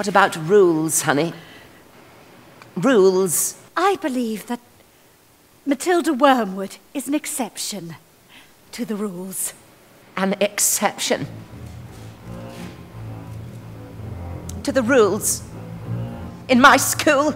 What about rules, honey? Rules. I believe that Matilda Wormwood is an exception to the rules. An exception. To the rules. In my school.